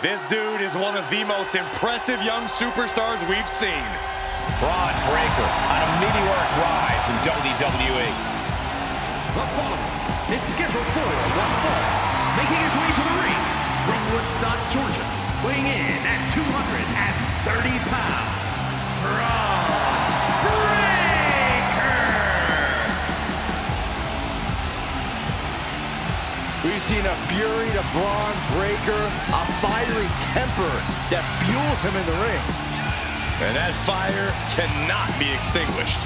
This dude is one of the most impressive young superstars we've seen. Bron Breakker on a meteoric rise in WWE. The following is scheduled for one fall, making his way to the We've seen a fury to Bron Breakker, a fiery temper that fuels him in the ring. And that fire cannot be extinguished.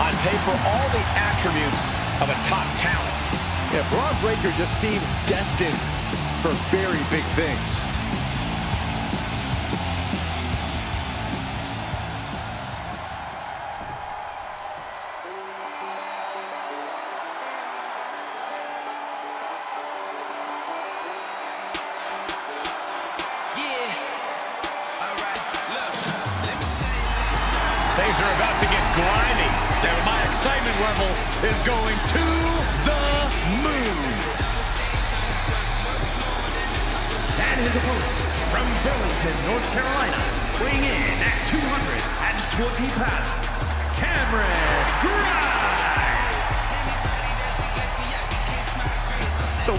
On paper, all the attributes of a top talent. Yeah, Bron Breakker just seems destined for very big things. Things are about to get grimy. And my excitement level is going to the moon. And his opponent from Burlington, North Carolina, weighing in at 220 pounds, Cameron Grimes!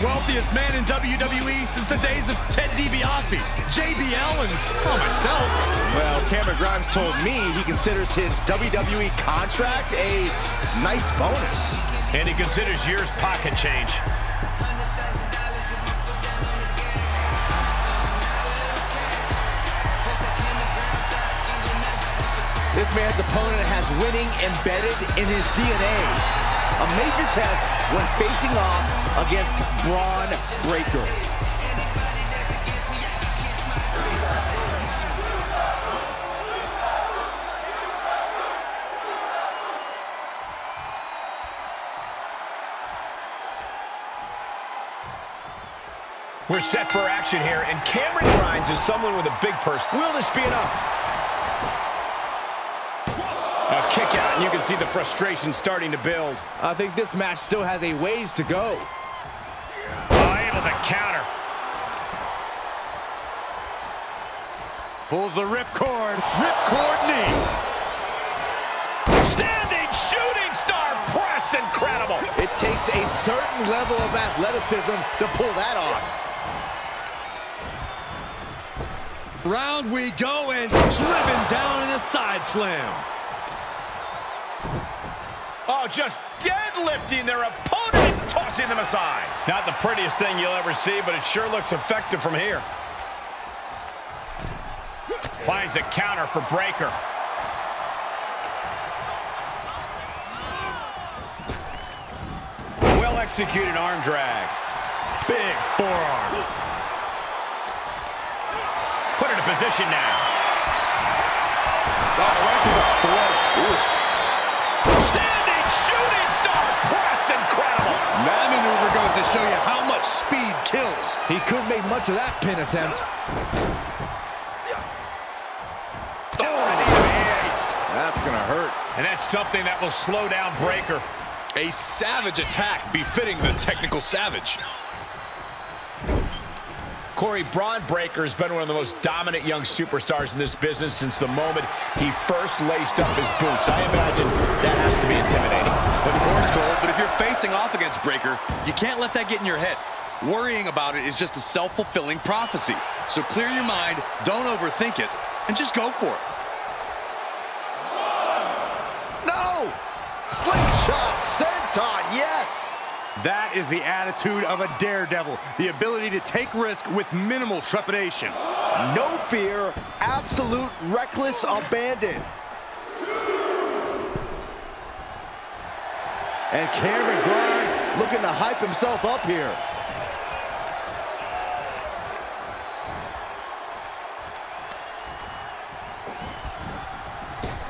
Wealthiest man in WWE since the days of Ted DiBiase, JBL, and oh, myself. Well, Cameron Grimes told me he considers his WWE contract a nice bonus. And he considers yours pocket change. This man's opponent has winning embedded in his DNA. A major test when facing off against Bron Breakker. We're set for action here, and Cameron Grimes is someone with a big purse. Will this be enough? A kick out, and you can see the frustration starting to build. I think this match still has a ways to go. Oh, able to counter. Pulls the ripcord. Ripcord knee. Standing shooting star press, incredible. It takes a certain level of athleticism to pull that off. Round we go and driven down in a side slam. Oh, just deadlifting their opponent and tossing them aside. Not the prettiest thing you'll ever see, but it sure looks effective from here. Finds a counter for Breakker. Well executed arm drag. Big forearm. Put in position now. Oh, right to the throat. Standing press, incredible. That maneuver goes to show you how much speed kills. He couldn't make much of that pin attempt. Oh. That's gonna hurt. And that's something that will slow down Breakker. A savage attack befitting the technical savage. Corey Bron Breakker has been one of the most dominant young superstars in this business since the moment he first laced up his boots. I imagine that has to be intimidating. Of course, Cole, but if you're facing off against Breakker, you can't let that get in your head. Worrying about it is just a self-fulfilling prophecy. So clear your mind, don't overthink it, and just go for it. No! Slingshot senton, yes! That is the attitude of a daredevil. The ability to take risk with minimal trepidation. No fear, absolute reckless abandon. And Cameron Grimes looking to hype himself up here.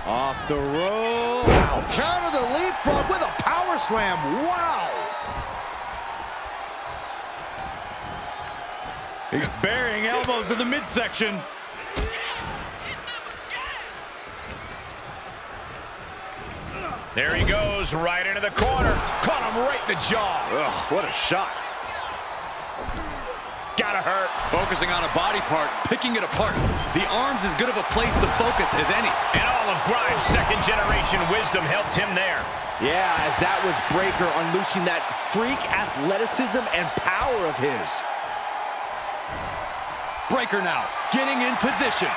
Off the rope. Counter the leapfrog with a power slam. Wow. He's burying elbows in the midsection. There he goes, right into the corner. Caught him right in the jaw. Ugh, what a shot. Gotta hurt. Focusing on a body part, picking it apart. The arm's as good of a place to focus as any. And all of Grimes' second-generation wisdom helped him there. Yeah, as that was Breakker unleashing that freak athleticism and power of his. Breakker now, getting in position.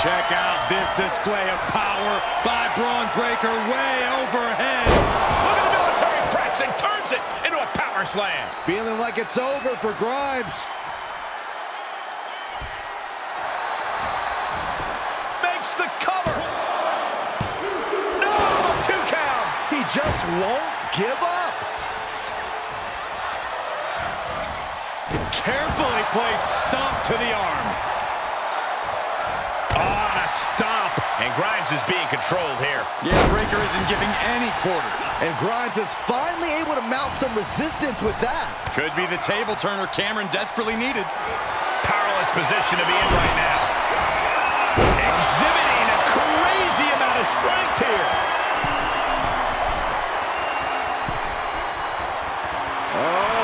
Check out this display of power by Bron Breakker way overhead. Look at the military press and turns it into a power slam. Feeling like it's over for Grimes. Makes the cover. No, two count. He just won't give up. Carefully placed stomp to the arm. Oh, and a stomp. And Grimes is being controlled here. Yeah, Breakker isn't giving any quarter. And Grimes is finally able to mount some resistance with that. Could be the table turner Cameron desperately needed. Powerless position to be in right now. Exhibiting a crazy amount of strength here.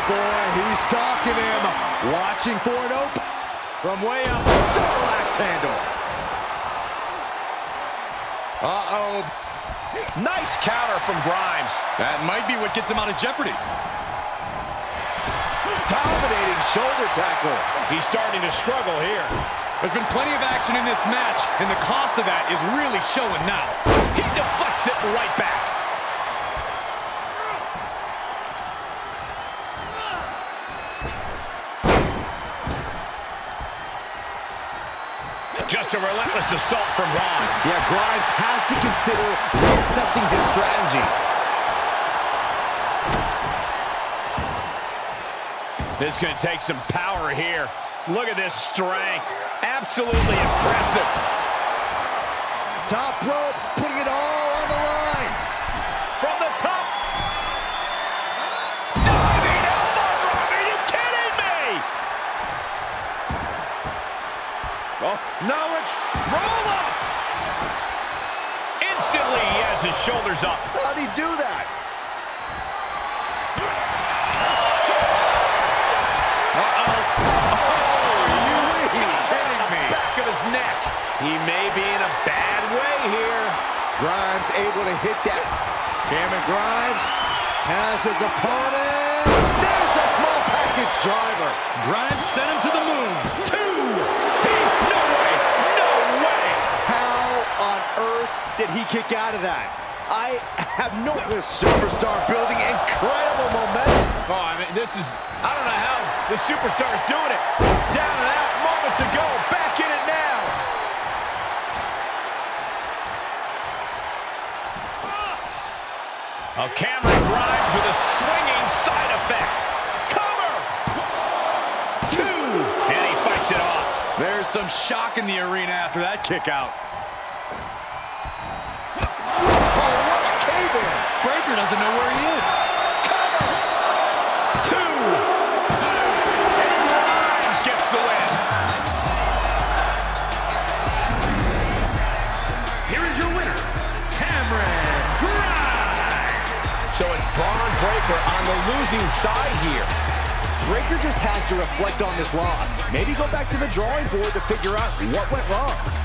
Boy, he's stalking him. Watching for an open. From way up. Double axe handle. Uh-oh. Nice counter from Grimes. That might be what gets him out of jeopardy. Dominating shoulder tackle. He's starting to struggle here. There's been plenty of action in this match, and the cost of that is really showing now. He deflects it right back. Just a relentless assault from Bron. Yeah, Grimes has to consider reassessing his strategy. This is going to take some power here. Look at this strength. Absolutely impressive. Top rope, putting it all on Oh, no, it's Roll up. Instantly, he has his shoulders up. How'd he do that? Oh, kidding me? Back of his neck. He may be in a bad way here. Grimes able to hit that. Cameron Grimes has his opponent. There's a small package driver. Grimes sent him to the moon. Two. He, no way. No way. How on earth did he kick out of that? I have no this superstar building incredible momentum. Oh, I mean, this is, I don't know how the superstar's doing it. Down and out moments ago. Back in it now. Oh, Cameron Grimes with a swinging side effect. Cover. Two. And he fights it off. There's some shock in the arena after that kick out. Cave-in. Doesn't know where he is. Two. And Grimes gets the win. Here is your winner, Cameron Grimes. So it's Bron Breakker on the losing side here. Breakker just has to reflect on this loss. Maybe go back to the drawing board to figure out what went wrong.